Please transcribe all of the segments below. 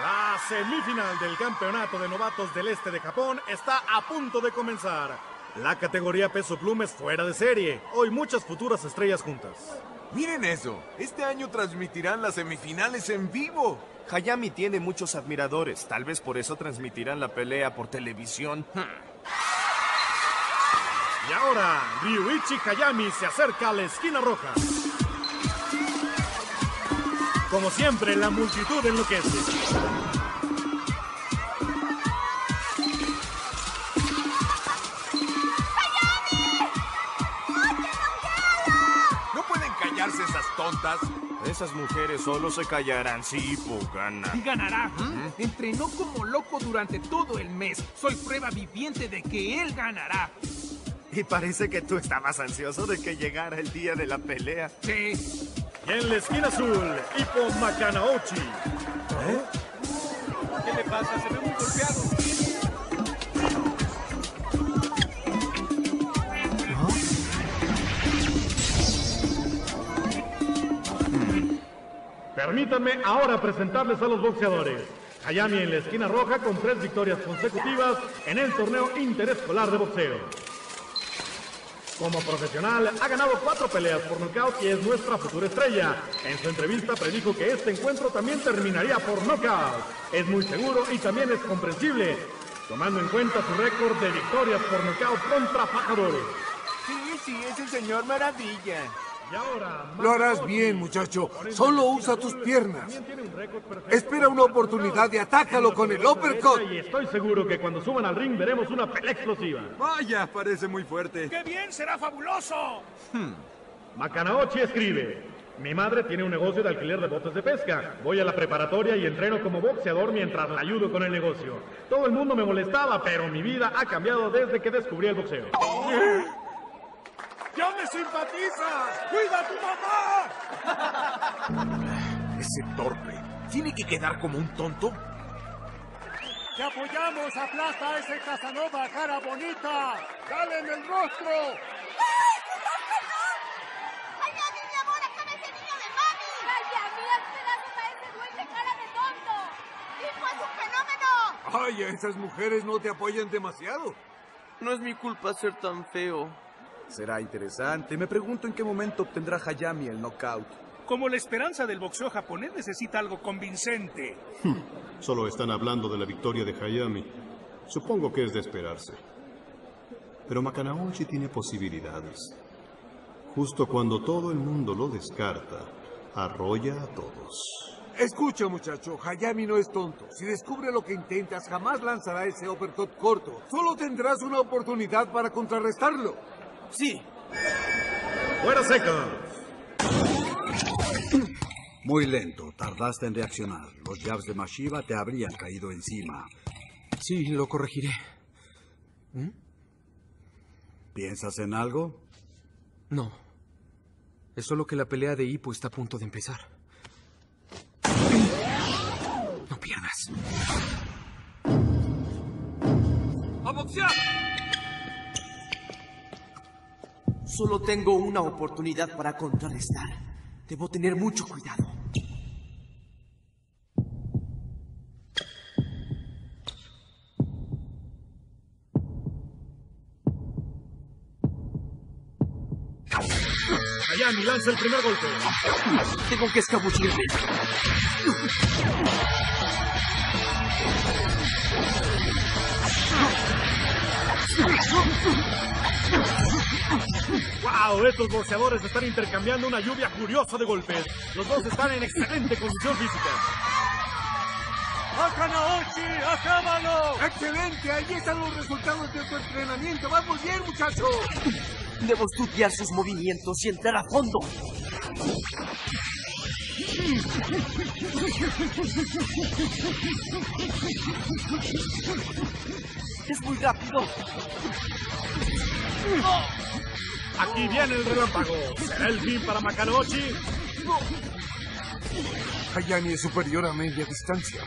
La semifinal del Campeonato de Novatos del Este de Japón está a punto de comenzar. La categoría peso pluma es fuera de serie. Hoy muchas futuras estrellas juntas. Miren eso. Este año transmitirán las semifinales en vivo. Hayami tiene muchos admiradores. Tal vez por eso transmitirán la pelea por televisión. Y ahora, Ryuichi Hayami se acerca a la esquina roja. Como siempre, la multitud enloquece. ¿No pueden callarse esas tontas? Esas mujeres solo se callarán si Hippo gana. Y ganará. Entrenó como loco durante todo el mes. Soy prueba viviente de que él ganará. Y parece que tú estabas ansioso de que llegara el día de la pelea. Sí. Y en la esquina azul, Hippo Makanauchi. ¿Qué le pasa? Se ve muy golpeado. Permítanme ahora presentarles a los boxeadores. Hayami en la esquina roja con tres victorias consecutivas en el torneo interescolar de boxeo. Como profesional, ha ganado cuatro peleas por nocaut y es nuestra futura estrella. En su entrevista predijo que este encuentro también terminaría por nocaut. Es muy seguro y también es comprensible, tomando en cuenta su récord de victorias por nocaut contra fajadores. Sí, sí, es el señor Maravilla. Lo harás bien, muchacho. Solo usa tus piernas. Espera una oportunidad y atácalo con el uppercut. Y estoy seguro que cuando suban al ring veremos una pelea explosiva. Vaya, parece muy fuerte. ¡Qué bien! ¡Será fabuloso! Makanaochi escribe. Mi madre tiene un negocio de alquiler de botes de pesca. Voy a la preparatoria y entreno como boxeador mientras la ayudo con el negocio. Todo el mundo me molestaba, pero mi vida ha cambiado desde que descubrí el boxeo. ¡Ya me simpatizas! ¡Cuida a tu mamá! Ese torpe. ¿Tiene que quedar como un tonto? ¡Te apoyamos! ¡Aplasta a ese Casanova, cara bonita! ¡Dale en el rostro! ¡Hayami, mi amor, acaba ese niño de mami! ¡Hayami, haz pedazos a ese duende cara de tonto! ¡Hijo es un fenómeno! Ay, esas mujeres no te apoyan demasiado. No es mi culpa ser tan feo. Será interesante. Me pregunto en qué momento obtendrá Hayami el knockout. Como la esperanza del boxeo japonés necesita algo convincente. Solo están hablando de la victoria de Hayami. Supongo que es de esperarse. Pero Makanauchi tiene posibilidades. Justo cuando todo el mundo lo descarta, arrolla a todos. Escucha, muchacho. Hayami no es tonto. Si descubre lo que intentas, jamás lanzará ese uppercut corto. Solo tendrás una oportunidad para contrarrestarlo. Sí, ¡Fuera seca! Muy lento, tardaste en reaccionar. Los jabs de Mashiva te habrían caído encima. sí, lo corregiré. ¿Piensas en algo? No. Es solo que la pelea de Hippo está a punto de empezar. No pierdas. ¡A boxear! Solo tengo una oportunidad para contrarrestar. Debo tener mucho cuidado. Hayami lanza el primer golpe. Tengo que escabullirme. ¡Wow! Estos boxeadores están intercambiando una lluvia curiosa de golpes. Los dos están en excelente condición física. ¡Akanaochi, acábalo! ¡Excelente! Ahí están los resultados de tu entrenamiento. ¡Vamos bien, muchacho! Debo estudiar sus movimientos y entrar a fondo. Es muy rápido. Aquí viene el relámpago. ¿Será el fin para Makanochi? Hayami es superior a media distancia.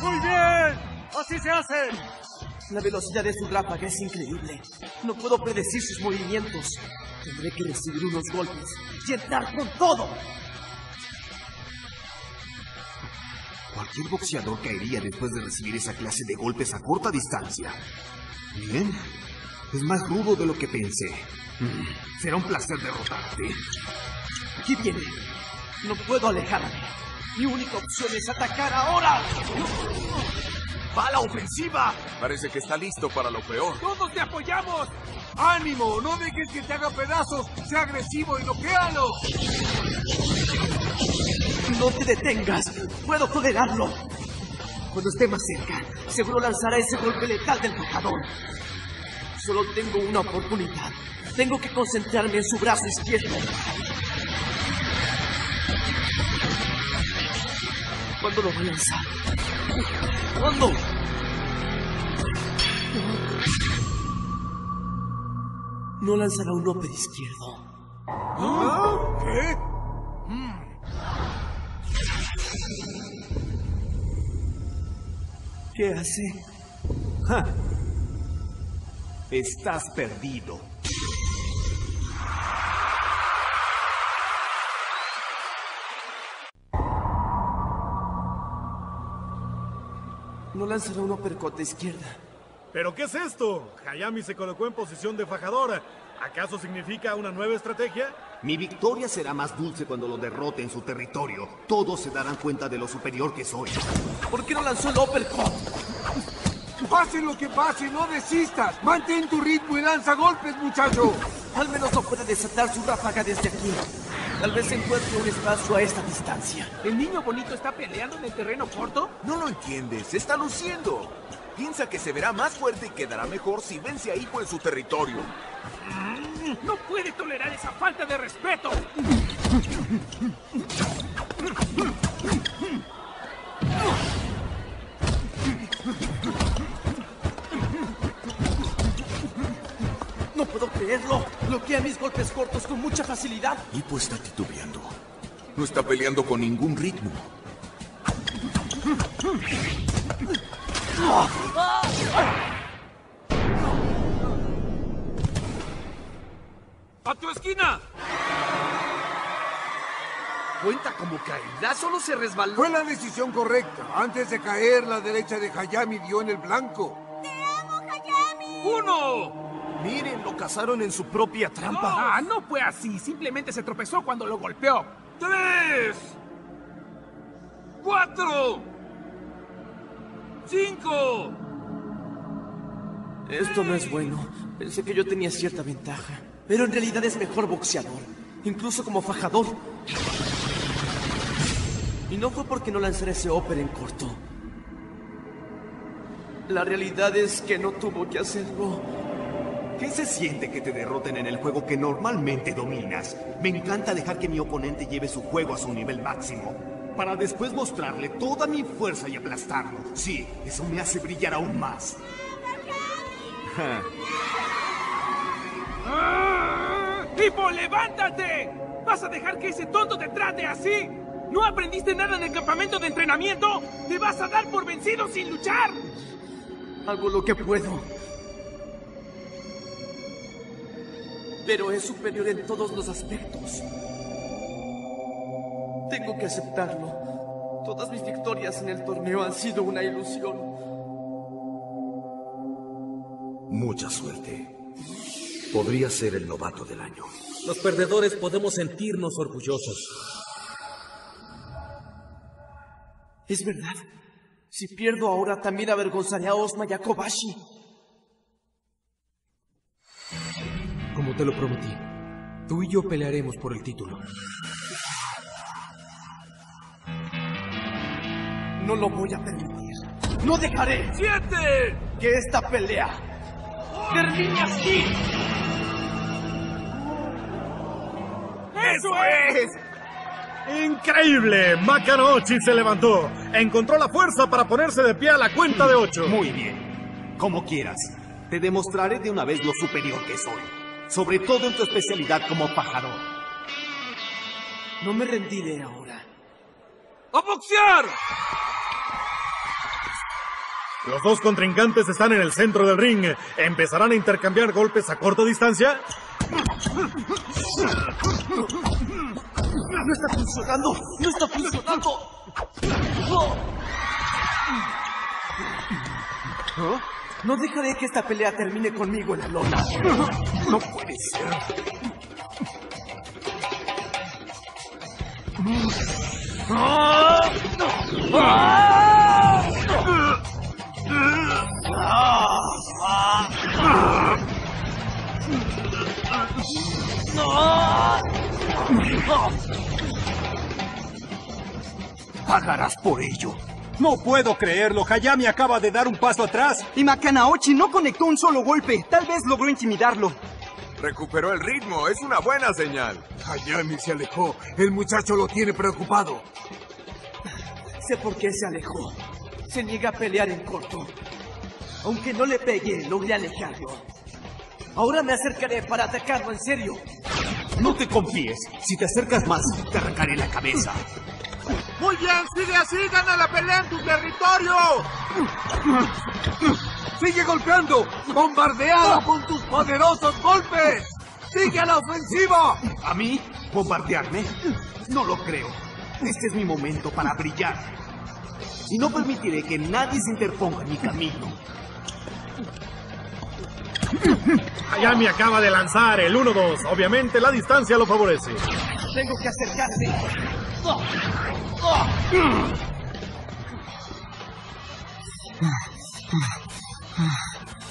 ¡Muy bien! ¡Así se hace! La velocidad de su ráfaga es increíble. No puedo predecir sus movimientos. Tendré que recibir unos golpes y entrar con todo. Cualquier boxeador caería después de recibir esa clase de golpes a corta distancia. Bien, es más rudo de lo que pensé. Mm, será un placer derrotarte. Aquí viene. No puedo alejarme. Mi única opción es atacar ahora. ¡Va a la ofensiva! Parece que está listo para lo peor. ¡Todos te apoyamos! ¡Ánimo! No dejes que te haga pedazos. Sea agresivo y noquealo. No te detengas. Puedo tolerarlo. Cuando esté más cerca, seguro lanzará ese golpe letal del tocador. Solo tengo una oportunidad. Tengo que concentrarme en su brazo izquierdo. ¿Cuándo lo va a lanzar? ¿Cuándo? No lanzará un upper izquierdo. ¿Qué? ¿Qué hace? ¡Ja! Estás perdido. No lanzará un uppercut de izquierda. ¿Pero qué es esto? Hayami se colocó en posición de fajador. ¿Acaso significa una nueva estrategia? Mi victoria será más dulce cuando lo derrote en su territorio. Todos se darán cuenta de lo superior que soy. ¿Por qué no lanzó el uppercut? Pase lo que pase, no desistas. Mantén tu ritmo y lanza golpes, muchacho. Al menos no puede desatar su ráfaga desde aquí. Tal vez encuentre un espacio a esta distancia. ¿El niño bonito está peleando en el terreno corto? No lo entiendes, se está luciendo. Piensa que se verá más fuerte y quedará mejor si vence a Ipo en su territorio. No puede tolerar esa falta de respeto. Creerlo. Bloquea mis golpes cortos con mucha facilidad. Ipo está titubeando. No está peleando con ningún ritmo. ¡A tu esquina! Cuenta como caída, solo se resbaló. Fue la decisión correcta. Antes de caer, la derecha de Hayami dio en el blanco. ¡Uno! Miren, lo cazaron en su propia trampa. Ah, no fue así. Simplemente se tropezó cuando lo golpeó. ¡Tres! ¡Cuatro! ¡Cinco! Esto no es bueno. Pensé que yo tenía cierta ventaja. Pero en realidad es mejor boxeador. Incluso como fajador. Y no fue porque no lanzara ese upper en corto. La realidad es que no tuvo que hacerlo. ¿Qué se siente que te derroten en el juego que normalmente dominas? Me encanta dejar que mi oponente lleve su juego a su nivel máximo. Para después mostrarle toda mi fuerza y aplastarlo. Sí, eso me hace brillar aún más. ¡Tipo, levántate! ¿Vas a dejar que ese tonto te trate así? ¿No aprendiste nada en el campamento de entrenamiento? ¿Te vas a dar por vencido sin luchar? Hago lo que puedo. Pero es superior en todos los aspectos. Tengo que aceptarlo. Todas mis victorias en el torneo han sido una ilusión. Mucha suerte. Podría ser el novato del año. Los perdedores podemos sentirnos orgullosos. Es verdad. Si pierdo ahora, también avergonzaré a Osma y Como te lo prometí, tú y yo pelearemos por el título. No lo voy a permitir. No dejaré ¡Siete! que esta pelea termine así. ¡Eso es! ¡Increíble! Makanouchi se levantó. Encontró la fuerza para ponerse de pie a la cuenta de ocho. Muy bien. Como quieras. Te demostraré de una vez lo superior que soy. Sobre todo en tu especialidad como pajador. No me rendiré ahora. ¡A boxear! Los dos contrincantes están en el centro del ring. ¿Empezarán a intercambiar golpes a corta distancia? ¡No está funcionando! ¡No está funcionando! ¿Ah? No dejaré que esta pelea termine conmigo en la lona. No puede ser. Pagarás por ello. No puedo creerlo. Hayami acaba de dar un paso atrás. Y Makanaochi no conectó un solo golpe. Tal vez logró intimidarlo. Recuperó el ritmo. Es una buena señal. Hayami se alejó. El muchacho lo tiene preocupado. Sé por qué se alejó. Se niega a pelear en corto. Aunque no le pegue, logré alejarlo. Ahora me acercaré para atacarlo en serio. No te confíes. Si te acercas más, te arrancaré la cabeza. Muy bien, sigue así, gana la pelea en tu territorio. Sigue golpeando, bombardeado con tus poderosos golpes. Sigue a la ofensiva. ¿A mí? ¿Bombardearme? No lo creo. Este es mi momento para brillar. Y no permitiré que nadie se interponga en mi camino. Hayami acaba de lanzar el 1-2. Obviamente la distancia lo favorece. Tengo que acercarse.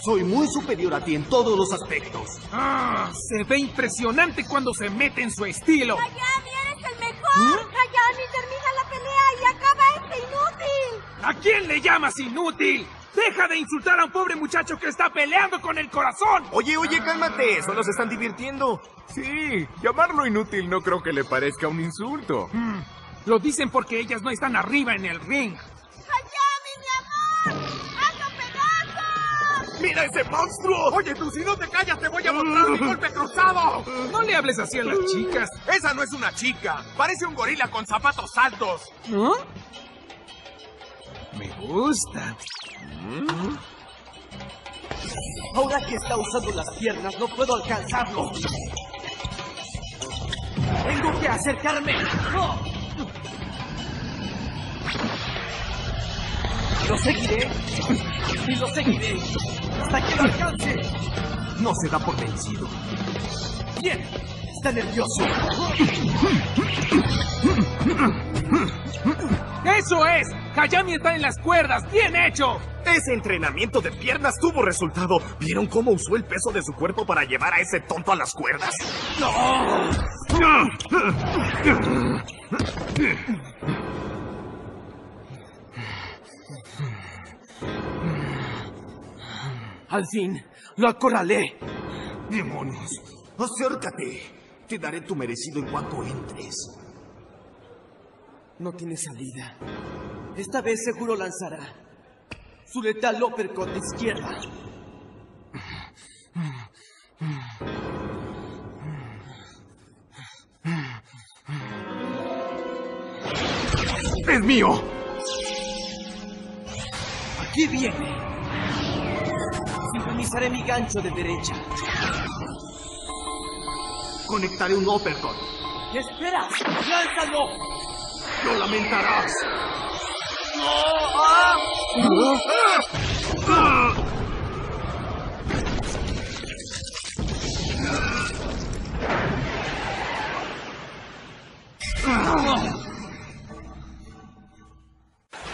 Soy muy superior a ti en todos los aspectos. Ah, se ve impresionante cuando se mete en su estilo. Hayami, eres el mejor. Hayami, termina la pelea y acaba este inútil. ¿A quién le llamas inútil? ¡Deja de insultar a un pobre muchacho que está peleando con el corazón! Oye, oye, cálmate, solo se están divirtiendo. Sí, llamarlo inútil no creo que le parezca un insulto. Hmm, Lo dicen porque ellas no están arriba en el ring. ¡Hayami, mi amor! ¡Hazlo pedazo! ¡Mira ese monstruo! Oye, tú, si no te callas, te voy a mostrar mi golpe cruzado. No le hables así a las chicas. Esa no es una chica. Parece un gorila con zapatos altos. ¿No? Gusta. Ahora que está usando las piernas, no puedo alcanzarlo. Tengo que acercarme. Lo seguiré. Y lo seguiré. Hasta que lo alcance. No se da por vencido. Bien. Está nervioso. ¡Eso es! ¡Hayami está en las cuerdas! ¡Bien hecho! Ese entrenamiento de piernas tuvo resultado. ¿Vieron cómo usó el peso de su cuerpo para llevar a ese tonto a las cuerdas? Al fin, lo acorralé. ¡Demonios! ¡Acércate! Te daré tu merecido en cuanto entres. No tiene salida. Esta vez seguro lanzará su letal uppercut de izquierda. ¡Es mío! Aquí viene. Sincronizaré mi gancho de derecha. Conectaré un uppercut. ¡Espera! ¡Lánzalo! ¡Lo lamentarás!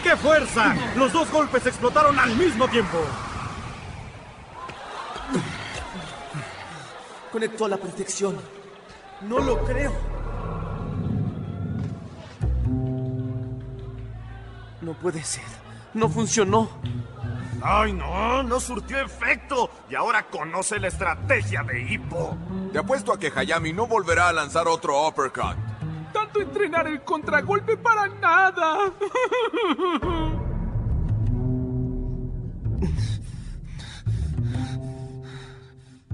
¡Qué fuerza! Los dos golpes explotaron al mismo tiempo. Conectó a la perfección. No lo creo. Puede ser. No funcionó. ¡Ay, no! ¡No surtió efecto! Y ahora conoce la estrategia de Hippo. Te apuesto a que Hayami no volverá a lanzar otro uppercut. Tanto entrenar el contragolpe para nada.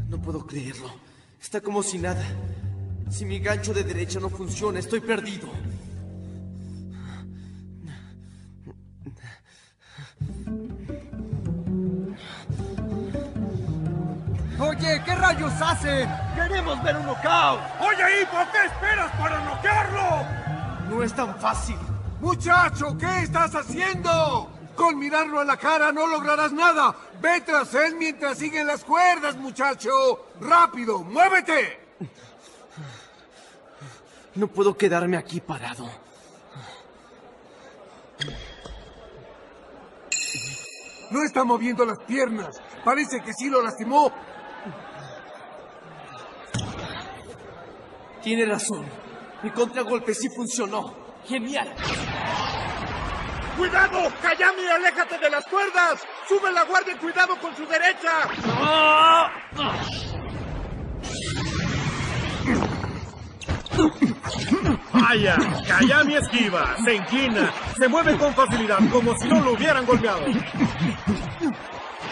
No puedo creerlo. Está como si nada. Si mi gancho de derecha no funciona, estoy perdido. Oye, ¿qué rayos hace? ¡Queremos ver un knockout! Oye, Hipo, ¿qué esperas para noquearlo? No es tan fácil. Muchacho, ¿qué estás haciendo? Con mirarlo a la cara no lograrás nada. Ve tras él mientras siguen las cuerdas, muchacho. ¡Rápido, muévete! No puedo quedarme aquí parado. No está moviendo las piernas. Parece que sí lo lastimó. Tiene razón. Mi contragolpe sí funcionó. Genial. ¡Cuidado! ¡Hayami, aléjate de las cuerdas! ¡Sube la guardia y cuidado con su derecha! Vaya, Hayami esquiva, se inclina, se mueve con facilidad, como si no lo hubieran golpeado.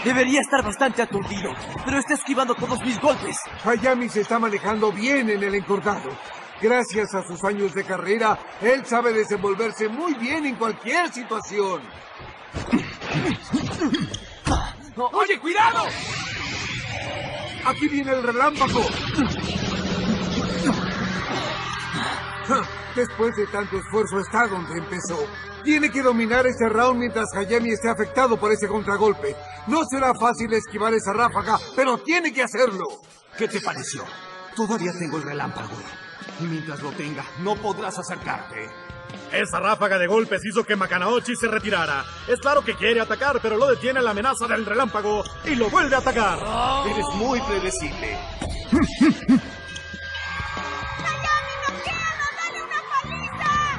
Debería estar bastante aturdido, pero está esquivando todos mis golpes. Hayami se está manejando bien en el encordado. Gracias a sus años de carrera, él sabe desenvolverse muy bien en cualquier situación. ¡Oye, cuidado! Aquí viene el relámpago. Después de tanto esfuerzo está donde empezó. Tiene que dominar ese round mientras Hayami esté afectado por ese contragolpe. No será fácil esquivar esa ráfaga, pero tiene que hacerlo. ¿Qué te pareció? Todavía tengo el relámpago. Y mientras lo tenga, no podrás acercarte. Esa ráfaga de golpes hizo que Makanaochi se retirara. Es claro que quiere atacar, pero lo detiene la amenaza del relámpago y lo vuelve a atacar. Eres muy predecible.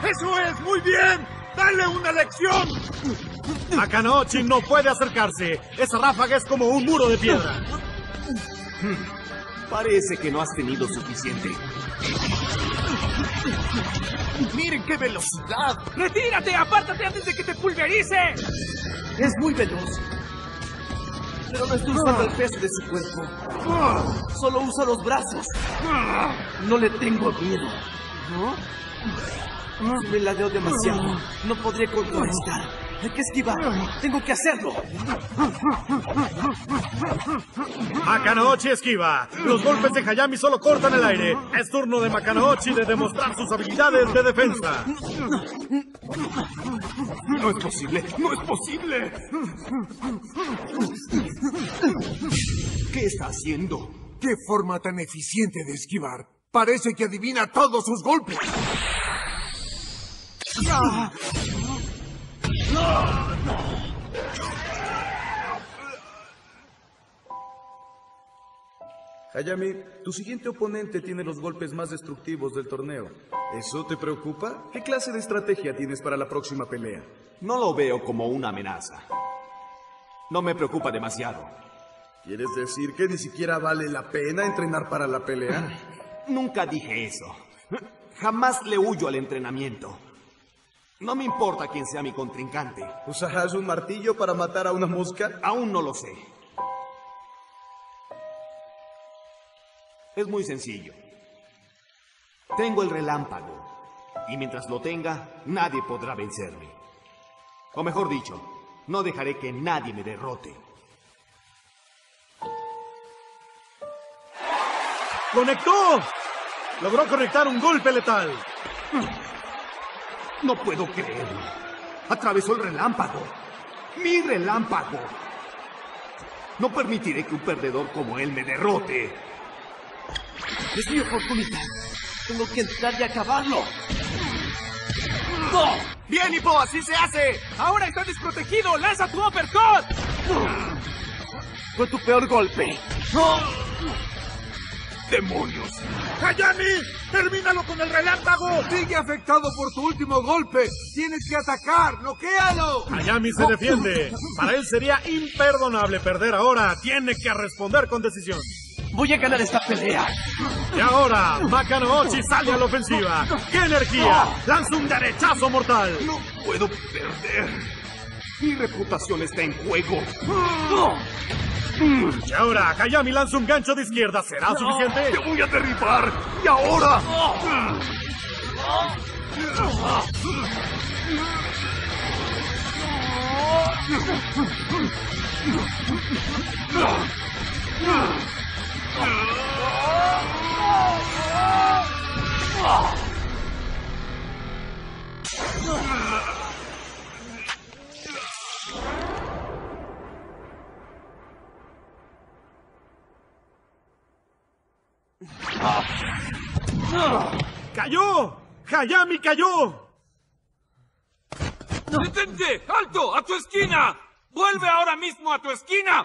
¡Eso es! ¡Muy bien! ¡Dale una lección! Makanaochi no puede acercarse. Esa ráfaga es como un muro de piedra. Parece que no has tenido suficiente. ¡Miren qué velocidad! ¡Retírate! ¡Apártate antes de que te pulverice! Es muy veloz. Pero no estoy usando el peso de su cuerpo. Solo usa los brazos. No le tengo miedo. Me ladeo demasiado. No podré contrarrestar. Hay que esquivar. Tengo que hacerlo. Makanaochi esquiva. Los golpes de Hayami solo cortan el aire. Es turno de Makanaochi de demostrar sus habilidades de defensa. No es posible. No es posible. ¿Qué está haciendo? ¡Qué forma tan eficiente de esquivar! Parece que adivina todos sus golpes. Hayami, tu siguiente oponente tiene los golpes más destructivos del torneo. ¿Eso te preocupa? ¿Qué clase de estrategia tienes para la próxima pelea? No lo veo como una amenaza. No me preocupa demasiado. ¿Quieres decir que ni siquiera vale la pena entrenar para la pelea? Nunca dije eso. Jamás le huyo al entrenamiento. No me importa quién sea mi contrincante. ¿Usarás un martillo para matar a una mosca? Aún no lo sé. Es muy sencillo. Tengo el relámpago. Y mientras lo tenga, nadie podrá vencerme. O mejor dicho, no dejaré que nadie me derrote. ¡Conectó! Logró conectar un golpe letal. No puedo creerlo. Atravesó el relámpago. Mi relámpago. No permitiré que un perdedor como él me derrote. Es mi oportunidad. Tengo que entrar y acabarlo. ¡Bien, Hippo! ¡Así se hace! ¡Ahora está desprotegido! ¡Lanza tu uppercut! Fue tu peor golpe. ¡Demonios! ¡Hayami! ¡Termínalo con el relámpago! Sigue afectado por tu último golpe. Tienes que atacar. ¡Noquéalo! Hayami se defiende. Para él sería imperdonable perder ahora. Tiene que responder con decisión. Voy a ganar esta pelea. Y ahora, Makanochi sale a la ofensiva. ¡Qué energía! Lanza un derechazo mortal. No puedo perder. Mi reputación está en juego. Y ahora, Hayami lanza un gancho de izquierda. ¿Será suficiente? ¡Te voy a derribar! ¡Y ahora! ¡Hayami cayó! ¡Detente! ¡Alto! ¡A tu esquina! ¡Vuelve ahora mismo a tu esquina!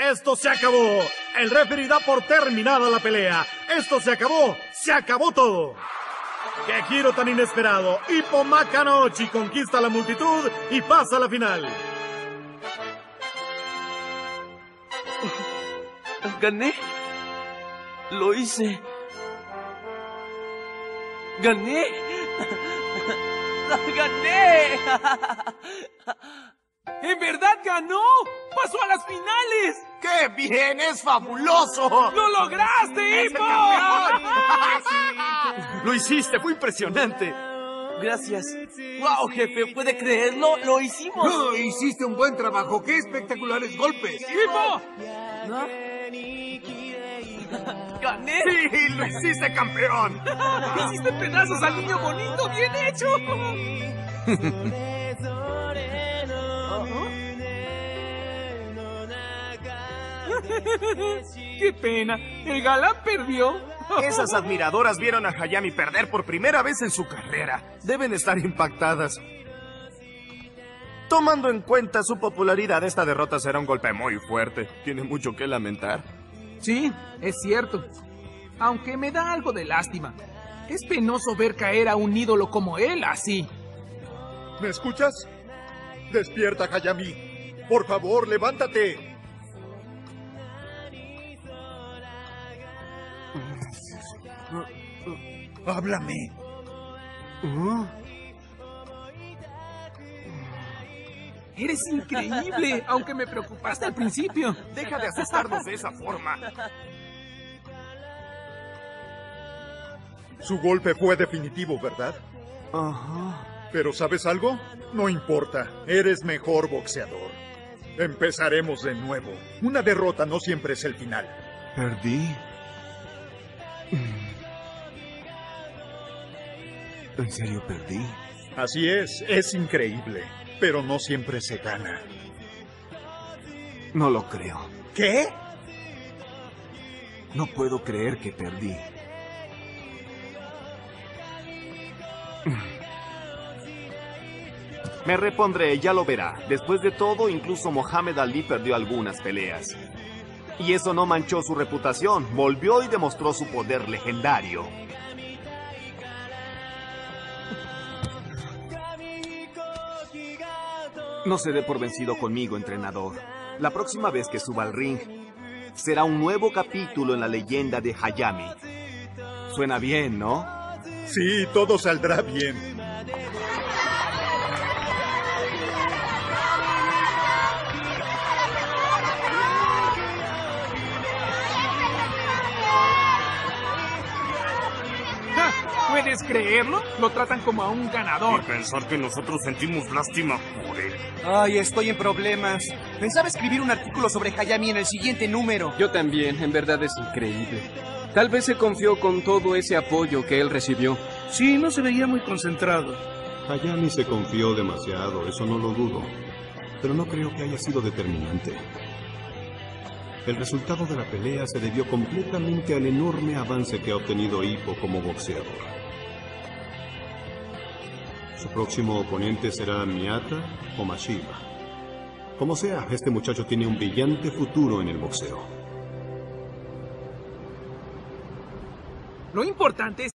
Esto se acabó. El referee da por terminada la pelea. Esto se acabó. Se acabó todo. ¡Qué giro tan inesperado! Hippo Makanouchi conquista la multitud y pasa a la final. ¿Gané? Lo hice. ¿Gané? ¡Gané! ¡En verdad ganó! ¡Pasó a las finales! ¡Qué bien! ¡Es fabuloso! ¡Lo lograste, Hippo! Lo hiciste, fue impresionante. Gracias. ¡Wow, jefe! ¿Puede creerlo? ¡Lo hicimos! Oh, hiciste un buen trabajo. ¡Qué espectaculares golpes! ¡Hippo! ¡Gané! ¡Sí! ¡Lo hiciste, campeón! ¡Hiciste pedazos al niño bonito! ¡Bien hecho! ¡Qué pena! ¡El galán perdió! Esas admiradoras vieron a Hayami perder por primera vez en su carrera. Deben estar impactadas. Tomando en cuenta su popularidad, esta derrota será un golpe muy fuerte. Tiene mucho que lamentar. Sí, es cierto. Aunque me da algo de lástima. Es penoso ver caer a un ídolo como él así. ¿Me escuchas? Despierta, Hayami. Por favor, levántate. Háblame. Eres increíble, aunque me preocupaste al principio. Deja de asustarnos de esa forma. Su golpe fue definitivo, ¿verdad? Ajá. Pero ¿sabes algo? No importa. Eres mejor boxeador. Empezaremos de nuevo. Una derrota no siempre es el final. Perdí. ¿En serio perdí? Así es, es increíble. Pero no siempre se gana. No lo creo. ¿Qué? No puedo creer que perdí. Me repondré, ya lo verá. Después de todo, incluso Mohamed Ali perdió algunas peleas. Y eso no manchó su reputación. Volvió y demostró su poder legendario. No se dé por vencido conmigo, entrenador. La próxima vez que suba al ring, será un nuevo capítulo en la leyenda de Hayami. Suena bien, ¿no? Sí, todo saldrá bien. ¿Puedes creerlo? Lo tratan como a un ganador. Y pensar que nosotros sentimos lástima por él. Ay, estoy en problemas. Pensaba escribir un artículo sobre Hayami en el siguiente número. Yo también, en verdad es increíble. Tal vez se confió con todo ese apoyo que él recibió. Sí, no se veía muy concentrado. Hayami se confió demasiado, eso no lo dudo. Pero no creo que haya sido determinante. El resultado de la pelea se debió completamente al enorme avance que ha obtenido Hippo como boxeador. Su próximo oponente será Miyata o Mashiba. Como sea, este muchacho tiene un brillante futuro en el boxeo. Lo importante es